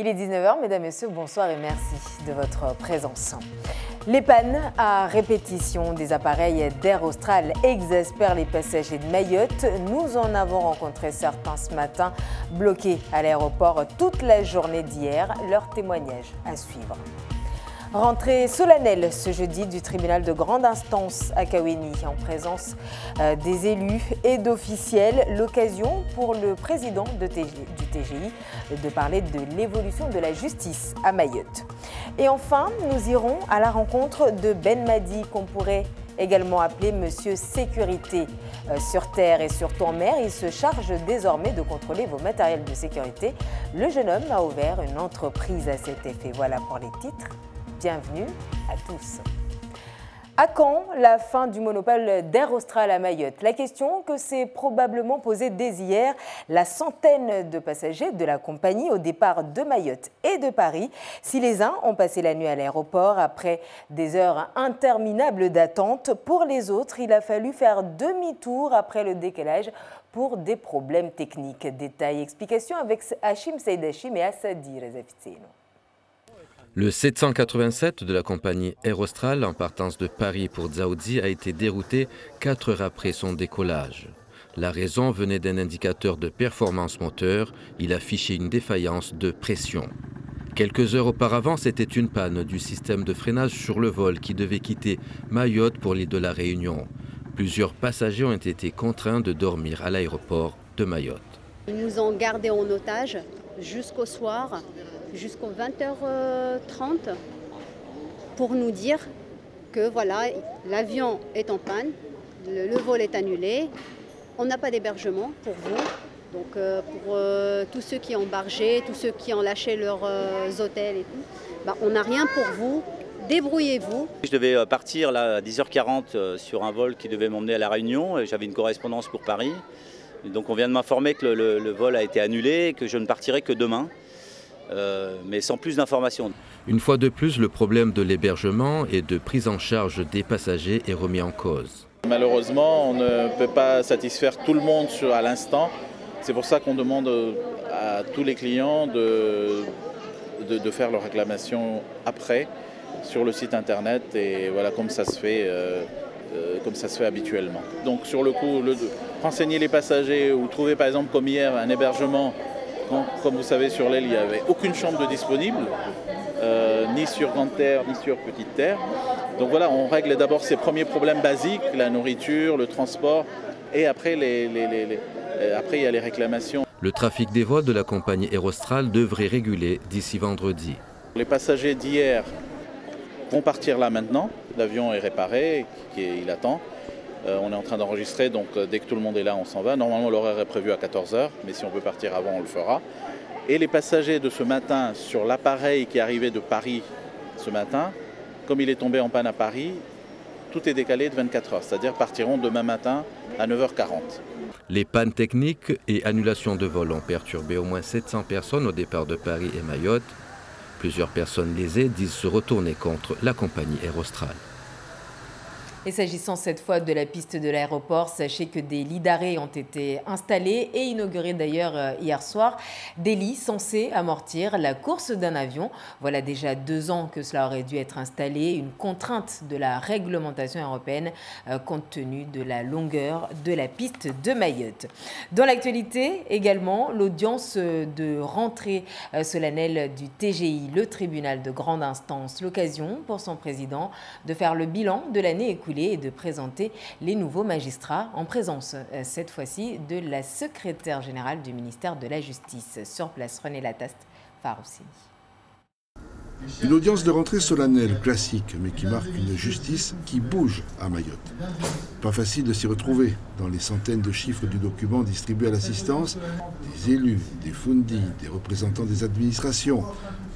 Il est 19h, mesdames, messieurs, bonsoir et merci de votre présence. Les pannes à répétition des appareils d'Air Austral exaspèrent les passagers de Mayotte. Nous en avons rencontré certains ce matin, bloqués à l'aéroport toute la journée d'hier. Leur témoignage à suivre. Rentrée solennelle ce jeudi du tribunal de grande instance à Kaweni en présence euh, des élus et d'officiels. L'occasion pour le président du TGI de parler de l'évolution de la justice à Mayotte. Et enfin, nous irons à la rencontre de Ben Madi qu'on pourrait également appeler Monsieur Sécurité. Euh, sur terre et surtout en mer, il se charge désormais de contrôler vos matériels de sécurité. Le jeune homme a ouvert une entreprise à cet effet. Voilà pour les titres. Bienvenue à tous. À quand la fin du monopole d'Air Austral à Mayotte? La question que s'est probablement posée dès hier la centaine de passagers de la compagnie au départ de Mayotte et de Paris. Si les uns ont passé la nuit à l'aéroport après des heures interminables d'attente, pour les autres, il a fallu faire demi-tour après le décalage pour des problèmes techniques. Détails, explications avec Hachim Seydachim et Assadi Rezafitzeno. Le 787 de la compagnie Air en partance de Paris pour Dzaoudzi a été dérouté quatre heures après son décollage. La raison venait d'un indicateur de performance moteur. Il affichait une défaillance de pression. Quelques heures auparavant, c'était une panne du système de freinage sur le vol qui devait quitter Mayotte pour l'île de la Réunion. Plusieurs passagers ont été contraints de dormir à l'aéroport de Mayotte. Ils nous ont gardés en otage jusqu'au soir jusqu'aux 20h30 pour nous dire que voilà, l'avion est en panne, le, vol est annulé, on n'a pas d'hébergement pour vous. Donc euh, pour euh, tous ceux qui ont bargé, tous ceux qui ont lâché leurs euh, hôtels et tout, bah, on n'a rien pour vous. Débrouillez-vous. Je devais partir là, à 10h40 sur un vol qui devait m'emmener à La Réunion. J'avais une correspondance pour Paris. donc on vient de m'informer que le, vol a été annulé et que je ne partirai que demain. Euh, mais sans plus d'informations. Une fois de plus, le problème de l'hébergement et de prise en charge des passagers est remis en cause. Malheureusement, on ne peut pas satisfaire tout le monde à l'instant. C'est pour ça qu'on demande à tous les clients de, de, faire leur réclamation après sur le site internet et voilà comme ça se fait. Euh, euh, comme ça se fait habituellement. Donc sur le coup, le, renseigner les passagers ou trouver par exemple comme hier un hébergement comme vous savez, sur l'aile, il n'y avait aucune chambre de disponible, euh, ni sur grande terre, ni sur petite terre. Donc voilà, on règle d'abord ces premiers problèmes basiques, la nourriture, le transport, et après, euh, après il y a les réclamations. Le trafic des vols de la compagnie Aerostral devrait réguler d'ici vendredi. Les passagers d'hier vont partir là maintenant. L'avion est réparé, il attend. Euh, on est en train d'enregistrer, donc euh, dès que tout le monde est là, on s'en va. Normalement, l'horaire est prévu à 14h, mais si on peut partir avant, on le fera. Et les passagers de ce matin sur l'appareil qui arrivait de Paris ce matin, comme il est tombé en panne à Paris, tout est décalé de 24 heures, c'est-à-dire partiront demain matin à 9h40. Les pannes techniques et annulations de vol ont perturbé au moins 700 personnes au départ de Paris et Mayotte. Plusieurs personnes lésées disent se retourner contre la compagnie Aerostral. Et s'agissant cette fois de la piste de l'aéroport, sachez que des lits d'arrêt ont été installés et inaugurés d'ailleurs euh, hier soir. Des lits censés amortir la course d'un avion. Voilà déjà deux ans que cela aurait dû être installé, une contrainte de la réglementation européenne euh, compte tenu de la longueur de la piste de Mayotte. Dans l'actualité également, l'audience de rentrée euh, solennelle du TGI, le tribunal de grande instance, l'occasion pour son président de faire le bilan de l'année écoulée et de présenter les nouveaux magistrats en présence euh, cette fois-ci de la secrétaire générale du ministère de la Justice. Sur place, René Lataste, Faroussini. Une audience de rentrée solennelle classique, mais qui marque une justice qui bouge à Mayotte. Pas facile de s'y retrouver dans les centaines de chiffres du document distribué à l'assistance des élus, des fundis, des représentants des administrations.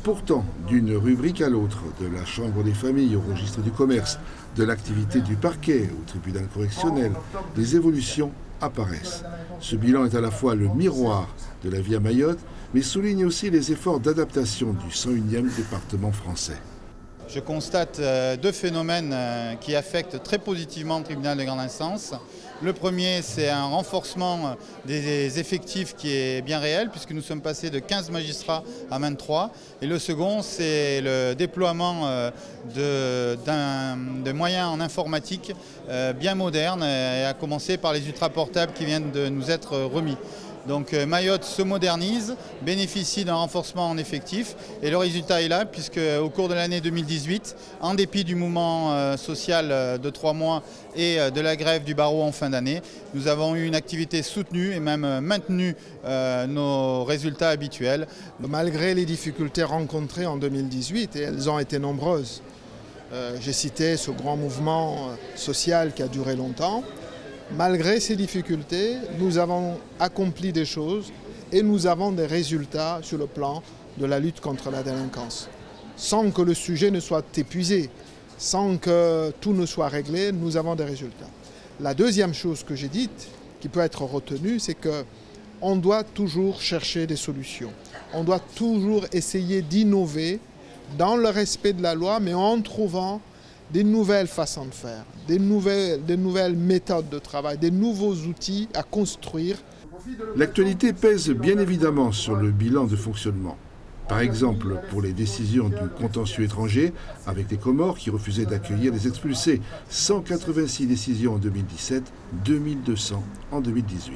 Pourtant, d'une rubrique à l'autre, de la Chambre des familles au registre du commerce, de l'activité du parquet au tribunal correctionnel, les évolutions apparaissent. Ce bilan est à la fois le miroir de la vie à Mayotte, mais souligne aussi les efforts d'adaptation du 101e département français. Je constate euh, deux phénomènes euh, qui affectent très positivement le tribunal de grande instance. Le premier, c'est un renforcement des effectifs qui est bien réel, puisque nous sommes passés de 15 magistrats à 23. Et le second, c'est le déploiement euh, de, moyens en informatique euh, bien modernes, à commencer par les ultraportables qui viennent de nous être remis. Donc euh, Mayotte se modernise, bénéficie d'un renforcement en effectif et le résultat est là puisque au cours de l'année 2018, en dépit du mouvement euh, social euh, de trois mois et de la grève du barreau en fin d'année, nous avons eu une activité soutenue et même maintenu nos résultats habituels. Malgré les difficultés rencontrées en 2018, et elles ont été nombreuses, j'ai cité ce grand mouvement social qui a duré longtemps, Malgré ces difficultés, nous avons accompli des choses et nous avons des résultats sur le plan de la lutte contre la délinquance. Sans que le sujet ne soit épuisé, sans que tout ne soit réglé, nous avons des résultats. La deuxième chose que j'ai dite, qui peut être retenue, c'est que on doit toujours chercher des solutions. On doit toujours essayer d'innover dans le respect de la loi, mais en trouvant des nouvelles façons de faire, des nouvelles, des nouvelles méthodes de travail, des nouveaux outils à construire. L'actualité pèse bien évidemment sur le bilan de fonctionnement. Par exemple, pour les décisions du contentieux étranger avec les Comores qui refusaient d'accueillir les expulsés, 186 décisions en 2017, 2200 en 2018.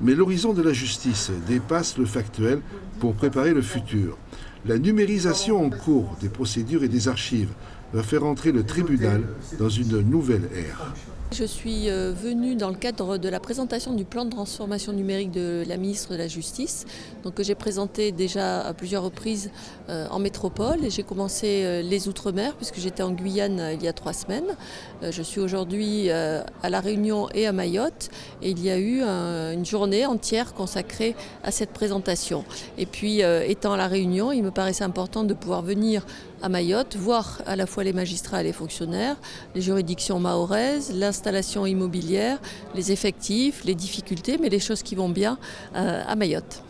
Mais l'horizon de la justice dépasse le factuel pour préparer le futur. La numérisation en cours des procédures et des archives va faire entrer le tribunal dans une nouvelle ère. Je suis euh, venue dans le cadre de la présentation du plan de transformation numérique de la ministre de la Justice, donc que j'ai présenté déjà à plusieurs reprises euh, en métropole j'ai commencé euh, les Outre-mer puisque j'étais en Guyane il y a trois semaines. Je suis aujourd'hui à La Réunion et à Mayotte et il y a eu une journée entière consacrée à cette présentation. Et puis étant à La Réunion, il me paraissait important de pouvoir venir à Mayotte, voir à la fois les magistrats et les fonctionnaires, les juridictions mahoraises, l'installation immobilière, les effectifs, les difficultés, mais les choses qui vont bien euh, à Mayotte.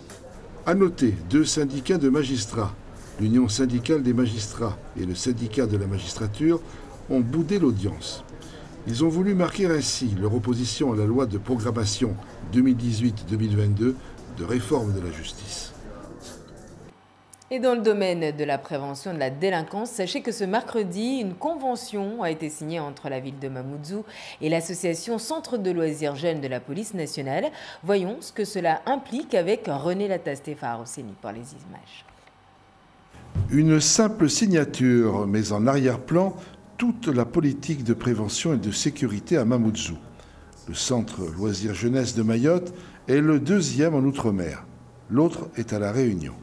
À noter, deux syndicats de magistrats, l'Union syndicale des magistrats et le syndicat de la magistrature, ont boudé l'audience. Ils ont voulu marquer ainsi leur opposition à la loi de programmation 2018-2022 de réforme de la justice. Et dans le domaine de la prévention de la délinquance, sachez que ce mercredi, une convention a été signée entre la ville de Mamoudzou et l'association Centre de loisirs jeunes de la police nationale. Voyons ce que cela implique avec René Latasté Faroseni pour les images. Une simple signature, mais en arrière-plan, toute la politique de prévention et de sécurité à Mamoudzou. Le Centre loisirs jeunesse de Mayotte est le deuxième en Outre-mer. L'autre est à La Réunion.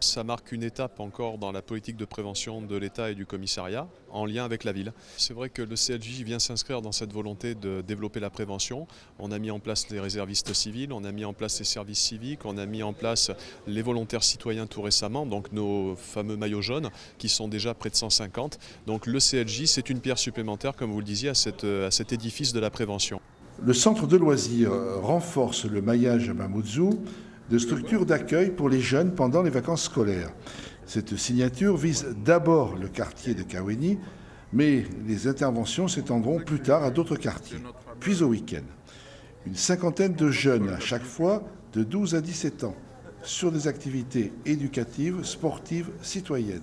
Ça marque une étape encore dans la politique de prévention de l'État et du commissariat en lien avec la ville. C'est vrai que le CLJ vient s'inscrire dans cette volonté de développer la prévention. On a mis en place les réservistes civils, on a mis en place les services civiques, on a mis en place les volontaires citoyens tout récemment, donc nos fameux maillots jaunes qui sont déjà près de 150. Donc le CLJ, c'est une pierre supplémentaire, comme vous le disiez, à, à cet édifice de la prévention. Le centre de loisirs renforce le maillage à Mamoudzou de structures d'accueil pour les jeunes pendant les vacances scolaires. Cette signature vise d'abord le quartier de Kaweni, mais les interventions s'étendront plus tard à d'autres quartiers, puis au week-end. Une cinquantaine de jeunes à chaque fois de 12 à 17 ans sur des activités éducatives, sportives, citoyennes.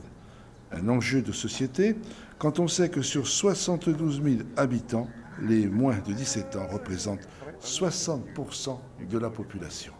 Un enjeu de société quand on sait que sur 72 000 habitants, les moins de 17 ans représentent 60% de la population.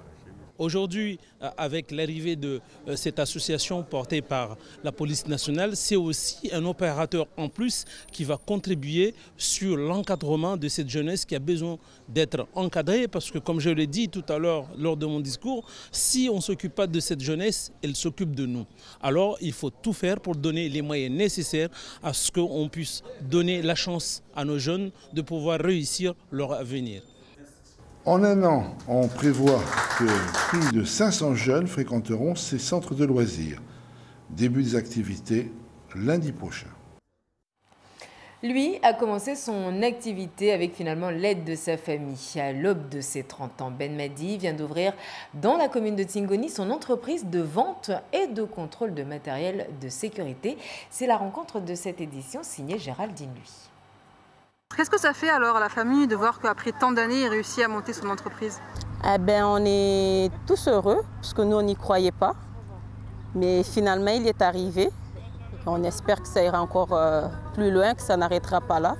Aujourd'hui, euh, avec l'arrivée de euh, cette association portée par la police nationale, c'est aussi un opérateur en plus qui va contribuer sur l'encadrement de cette jeunesse qui a besoin d'être encadrée parce que comme je l'ai dit tout à l'heure lors de mon discours, si on ne s'occupe pas de cette jeunesse, elle s'occupe de nous. Alors il faut tout faire pour donner les moyens nécessaires à ce qu'on puisse donner la chance à nos jeunes de pouvoir réussir leur avenir. En un an, on prévoit que plus de 500 jeunes fréquenteront ces centres de loisirs. Début des activités lundi prochain. Lui a commencé son activité avec finalement l'aide de sa famille. À l'aube de ses 30 ans, Ben Madi vient d'ouvrir dans la commune de Tingoni son entreprise de vente et de contrôle de matériel de sécurité. C'est la rencontre de cette édition signée Géraldine Lui. Qu'est-ce que ça fait alors à la famille de voir qu'après tant d'années, il réussit à monter son entreprise? Eh ben, On est tous heureux, parce que nous, on n'y croyait pas. Mais finalement, il est arrivé. On espère que ça ira encore euh, plus loin, que ça n'arrêtera pas là.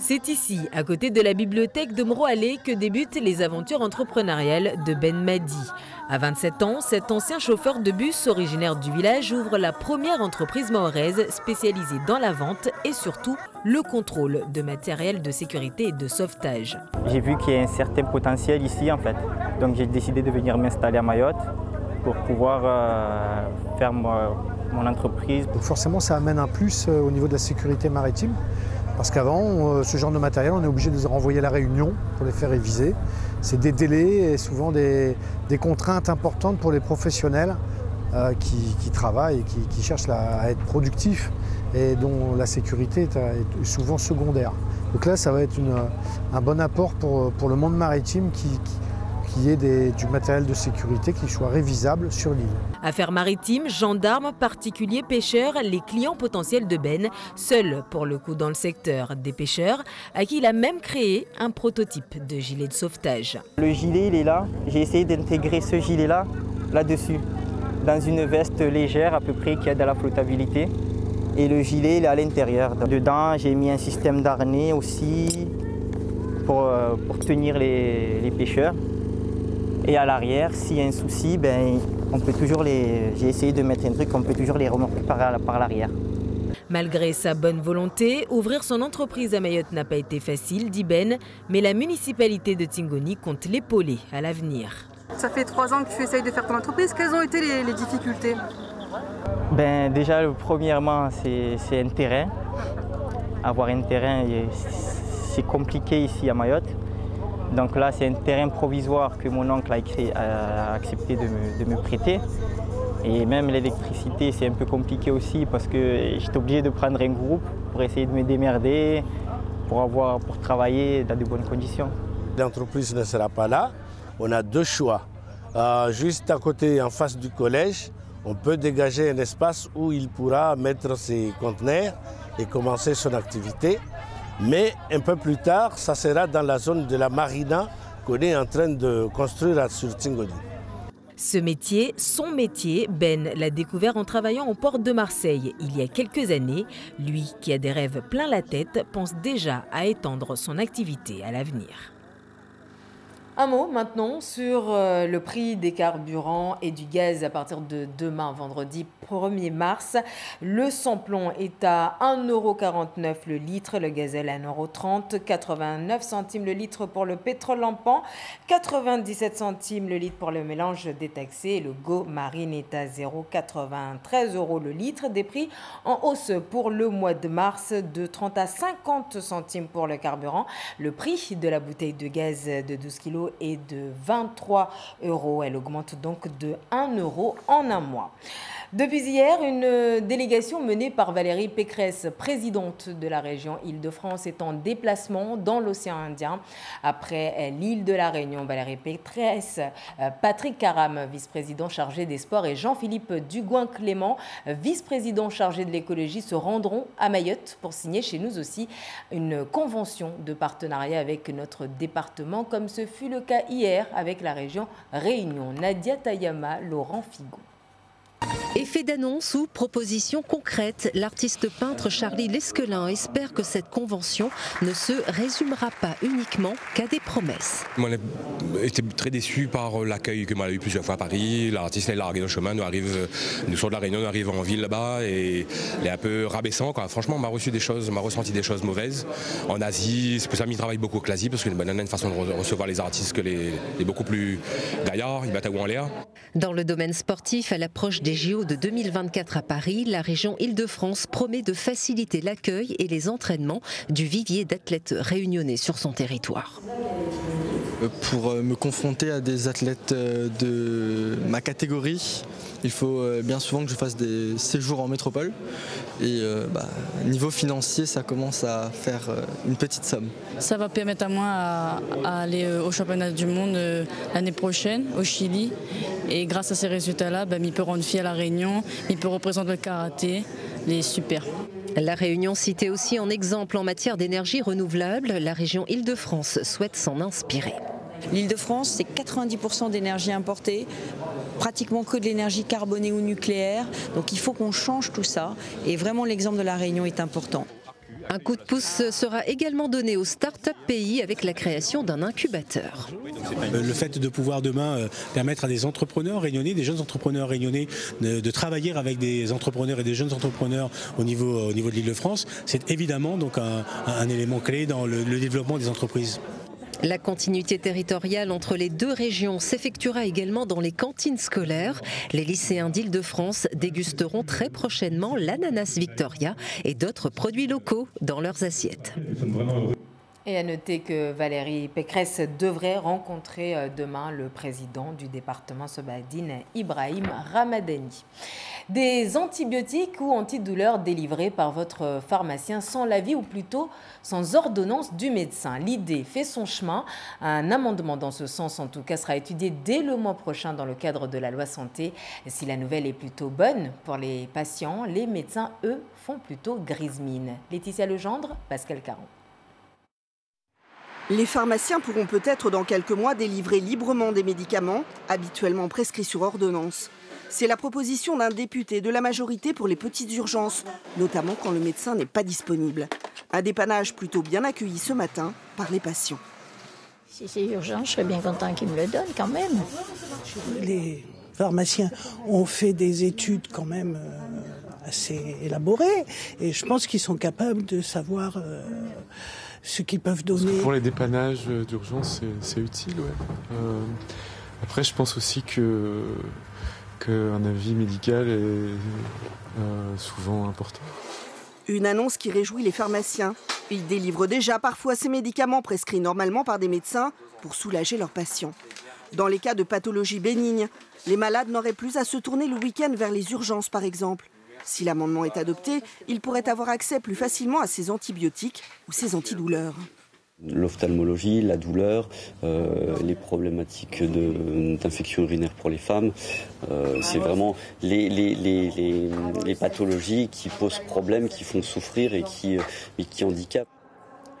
C'est ici, à côté de la bibliothèque de Mroalé, que débutent les aventures entrepreneuriales de Ben Madi. À 27 ans, cet ancien chauffeur de bus originaire du village ouvre la première entreprise mahoraise spécialisée dans la vente et surtout le contrôle de matériel de sécurité et de sauvetage. J'ai vu qu'il y a un certain potentiel ici en fait, donc j'ai décidé de venir m'installer à Mayotte pour pouvoir euh, faire mon entreprise. forcément ça amène un plus euh, au niveau de la sécurité maritime parce qu'avant, euh, ce genre de matériel, on est obligé de les renvoyer à la réunion pour les faire réviser. C'est des délais et souvent des, contraintes importantes pour les professionnels euh, qui, travaillent et qui, cherchent à être productifs et dont la sécurité est, souvent secondaire. Donc là, ça va être un bon apport pour, le monde maritime qui qu'il y ait du matériel de sécurité qui soit révisable sur l'île. Affaires maritimes, gendarmes, particuliers, pêcheurs, les clients potentiels de Ben, seuls pour le coup dans le secteur des pêcheurs, à qui il a même créé un prototype de gilet de sauvetage. Le gilet, il est là. J'ai essayé d'intégrer ce gilet-là, là-dessus, dans une veste légère à peu près qui aide à la flottabilité. Et le gilet, il est à l'intérieur. Dedans, j'ai mis un système d'arnais aussi pour, euh, tenir les pêcheurs. Et à l'arrière, s'il y a un souci, ben, on peut toujours les. J'ai essayé de mettre un truc, on peut toujours les remorquer par, par l'arrière. Malgré sa bonne volonté, ouvrir son entreprise à Mayotte n'a pas été facile, dit Ben, mais la municipalité de Tingoni compte l'épauler à l'avenir. Ça fait trois ans que tu essayes de faire ton entreprise. Quelles ont été les, difficultés? Ben, Déjà, premièrement, c'est un terrain. Avoir un terrain, c'est compliqué ici à Mayotte. Donc là, c'est un terrain provisoire que mon oncle a, accepté de me, prêter. Et même l'électricité, c'est un peu compliqué aussi parce que j'étais obligé de prendre un groupe pour essayer de me démerder, pour, avoir, pour travailler dans de bonnes conditions. L'entreprise ne sera pas là. On a deux choix. Euh, juste à côté, en face du collège, on peut dégager un espace où il pourra mettre ses conteneurs et commencer son activité. Mais un peu plus tard, ça sera dans la zone de la marina qu'on est en train de construire sur Tingoni. Ce métier, son métier, Ben l'a découvert en travaillant au port de Marseille il y a quelques années. Lui, qui a des rêves plein la tête, pense déjà à étendre son activité à l'avenir. Un mot maintenant sur euh, le prix des carburants et du gaz à partir de demain, vendredi 1er mars. Le samplon est à 1,49€ le litre, le gazelle à 1,30€, 89 centimes le litre pour le pétrole lampant, 97 centimes le litre pour le mélange détaxé le Go Marine est à 0,93 euros le litre. Des prix en hausse pour le mois de mars de 30 à 50 centimes pour le carburant. Le prix de la bouteille de gaz de 12 kg est de 23 euros. Elle augmente donc de 1 euro en un mois. Depuis hier, une délégation menée par Valérie Pécresse, présidente de la région Île-de-France, est en déplacement dans l'océan Indien. Après l'île de la Réunion, Valérie Pécresse, Patrick Caram, vice-président chargé des sports, et Jean-Philippe Dugouin-Clément, vice-président chargé de l'écologie, se rendront à Mayotte pour signer chez nous aussi une convention de partenariat avec notre département, comme ce fut le cas hier avec la région Réunion. Nadia Tayama, Laurent Figon. Effet d'annonce ou proposition concrète, l'artiste peintre Charlie Lesquelin espère que cette convention ne se résumera pas uniquement qu'à des promesses. Moi, j'ai été très déçu par l'accueil que m'a eu plusieurs fois à Paris. L'artiste est largué dans le chemin, nous arrive, nous sommes de la Réunion, nous arrive en ville là-bas et il est un peu rabaissant. Franchement, on m'a reçu des choses, m'a ressenti des choses mauvaises. En Asie, c'est pour ça qu'il travaille beaucoup avec l'Asie parce qu'il a une façon de recevoir les artistes que les, beaucoup plus gaillards, ils battent à en l'air. Dans le domaine sportif, à l'approche des JO de 2024 à Paris, la région Île-de-France promet de faciliter l'accueil et les entraînements du vivier d'athlètes réunionnais sur son territoire. Euh, pour euh, me confronter à des athlètes euh, de ma catégorie, il faut bien souvent que je fasse des séjours en métropole. Et bah, niveau financier, ça commence à faire une petite somme. Ça va permettre à moi à, aller au championnat du monde l'année prochaine au Chili. Et grâce à ces résultats-là, bah, il peut rendre fier à la Réunion, il peut représenter le karaté. Il est super. La Réunion citée aussi en exemple en matière d'énergie renouvelable, la région Île-de-France souhaite s'en inspirer. L'Île-de-France, c'est 90% d'énergie importée, pratiquement que de l'énergie carbonée ou nucléaire. Donc il faut qu'on change tout ça. Et vraiment, l'exemple de la Réunion est important. Un coup de pouce sera également donné aux start-up pays avec la création d'un incubateur. Euh, le fait de pouvoir demain euh, permettre à des entrepreneurs réunionnais, des jeunes entrepreneurs réunionnais, de, de travailler avec des entrepreneurs et des jeunes entrepreneurs au niveau, au niveau de l'Île-de-France, c'est évidemment donc un, un, élément clé dans le, le développement des entreprises. La continuité territoriale entre les deux régions s'effectuera également dans les cantines scolaires. Les lycéens d'Île-de-France dégusteront très prochainement l'ananas Victoria et d'autres produits locaux dans leurs assiettes. Et à noter que Valérie Pécresse devrait rencontrer euh, demain le président du département Sobadine, Ibrahim Ramadani. Des antibiotiques ou antidouleurs délivrés par votre pharmacien sans l'avis ou plutôt sans ordonnance du médecin. L'idée fait son chemin. Un amendement dans ce sens, en tout cas, sera étudié dès le mois prochain dans le cadre de la loi santé. Si la nouvelle est plutôt bonne pour les patients, les médecins, eux, font plutôt grise mine. Laetitia Legendre, Pascal Caron. Les pharmaciens pourront peut-être dans quelques mois délivrer librement des médicaments habituellement prescrits sur ordonnance. C'est la proposition d'un député de la majorité pour les petites urgences, notamment quand le médecin n'est pas disponible. Un dépannage plutôt bien accueilli ce matin par les patients. Si c'est urgent, je serais bien content qu'ils me le donnent quand même. Les pharmaciens ont fait des études quand même euh, assez élaborées et je pense qu'ils sont capables de savoir euh, ce qu'ils peuvent donner. Pour les dépannages d'urgence, c'est utile. Ouais. Euh, après, je pense aussi que qu'un avis médical est euh, souvent important. Une annonce qui réjouit les pharmaciens. Ils délivrent déjà parfois ces médicaments prescrits normalement par des médecins pour soulager leurs patients. Dans les cas de pathologie bénigne, les malades n'auraient plus à se tourner le week-end vers les urgences par exemple. Si l'amendement est adopté, ils pourraient avoir accès plus facilement à ces antibiotiques ou ces antidouleurs. L'ophtalmologie, la douleur, euh, les problématiques d'infection urinaire pour les femmes, euh, c'est vraiment les, les, les, les, pathologies qui posent problème, qui font souffrir et qui, et qui handicapent.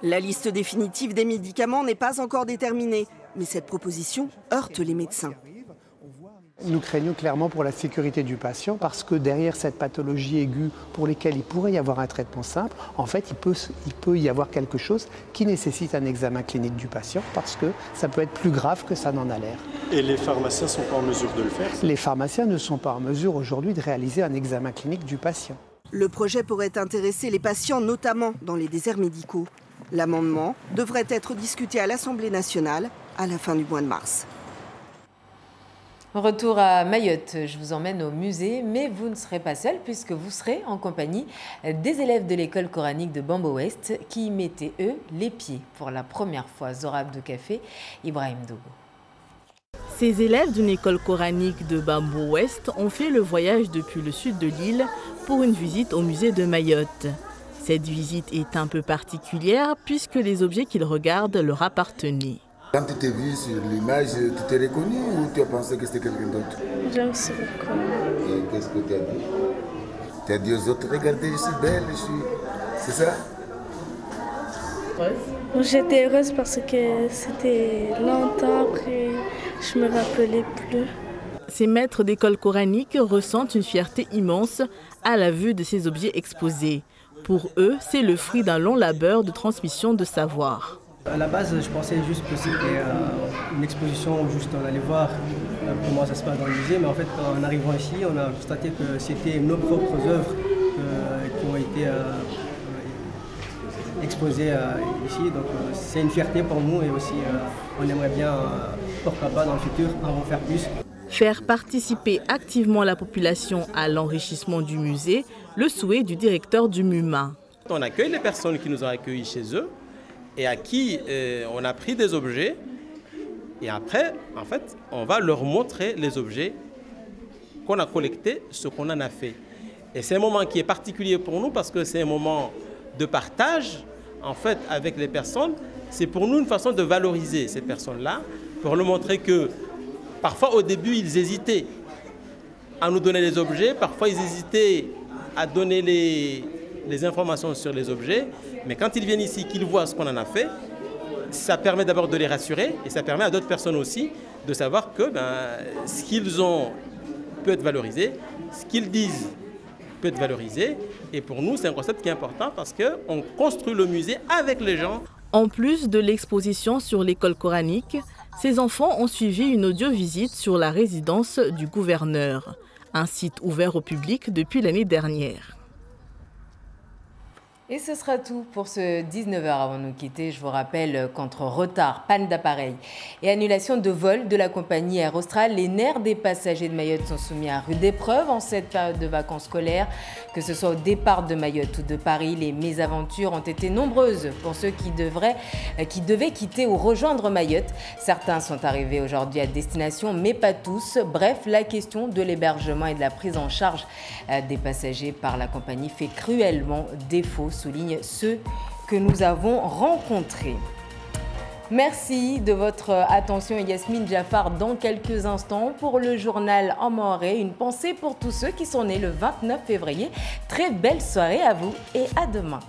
La liste définitive des médicaments n'est pas encore déterminée, mais cette proposition heurte les médecins. Nous craignons clairement pour la sécurité du patient parce que derrière cette pathologie aiguë pour lesquelles il pourrait y avoir un traitement simple, en fait, il peut, il peut y avoir quelque chose qui nécessite un examen clinique du patient parce que ça peut être plus grave que ça n'en a l'air. Et les pharmaciens ne sont pas en mesure de le faire Les pharmaciens ne sont pas en mesure aujourd'hui de réaliser un examen clinique du patient. Le projet pourrait intéresser les patients, notamment dans les déserts médicaux. L'amendement devrait être discuté à l'Assemblée nationale à la fin du mois de mars. Retour à Mayotte, je vous emmène au musée, mais vous ne serez pas seul puisque vous serez en compagnie des élèves de l'école coranique de Bambo Ouest qui y mettaient, eux, les pieds pour la première fois. Zora de Café, Ibrahim Dogo. Ces élèves d'une école coranique de Bambo Ouest ont fait le voyage depuis le sud de l'île pour une visite au musée de Mayotte. Cette visite est un peu particulière puisque les objets qu'ils regardent leur appartenaient. Quand tu t'es vu sur l'image, tu t'es reconnu ou tu as pensé que c'était quelqu'un d'autre? Je me suis reconnu. Et qu'est-ce que tu as dit? Tu as dit aux autres, regardez, je suis belle, je suis... C'est ça? Ouais. J'étais heureuse parce que c'était longtemps après, je me rappelais plus. Ces maîtres d'école coranique ressentent une fierté immense à la vue de ces objets exposés. Pour eux, c'est le fruit d'un long labeur de transmission de savoir. À la base, je pensais juste que c'était euh, une exposition où juste on allait voir euh, comment ça se passe dans le musée, mais en fait, en arrivant ici, on a constaté que c'était nos propres œuvres euh, qui ont été exposées ici. Donc, c'est une fierté pour nous et aussi, on aimerait bien, pourquoi pas, dans le futur, en faire plus. Faire participer activement la population à l'enrichissement du musée, le souhait du directeur du MUMA. On accueille les personnes qui nous ont accueillis chez eux et à qui euh, on a pris des objets. Et après, en fait, on va leur montrer les objets qu'on a collectés, ce qu'on en a fait. Et c'est un moment qui est particulier pour nous parce que c'est un moment de partage, en fait, avec les personnes. C'est pour nous une façon de valoriser ces personnes-là, pour leur montrer que parfois au début, ils hésitaient à nous donner les objets, parfois ils hésitaient à donner les, les informations sur les objets, mais quand ils viennent ici, qu'ils voient ce qu'on en a fait, ça permet d'abord de les rassurer et ça permet à d'autres personnes aussi de savoir que ben, ce qu'ils ont peut être valorisé, ce qu'ils disent peut être valorisé. Et pour nous, c'est un concept qui est important parce qu'on construit le musée avec les gens. En plus de l'exposition sur l'école coranique, ces enfants ont suivi une audio-visite sur la résidence du gouverneur, un site ouvert au public depuis l'année dernière. Et ce sera tout pour ce 19h avant de nous quitter. Je vous rappelle qu'entre retard, panne d'appareil et annulation de vol de la compagnie Air Austral, les nerfs des passagers de Mayotte sont soumis à rude épreuve en cette période de vacances scolaires. Que ce soit au départ de Mayotte ou de Paris, les mésaventures ont été nombreuses pour ceux qui, devraient, qui devaient quitter ou rejoindre Mayotte. Certains sont arrivés aujourd'hui à destination, mais pas tous. Bref, la question de l'hébergement et de la prise en charge euh, des passagers par la compagnie fait cruellement défaut souligne ceux que nous avons rencontrés. Merci de votre attention Yasmine Jaffar dans quelques instants pour le journal en Morée. Une pensée pour tous ceux qui sont nés le 29 février. Très belle soirée à vous et à demain.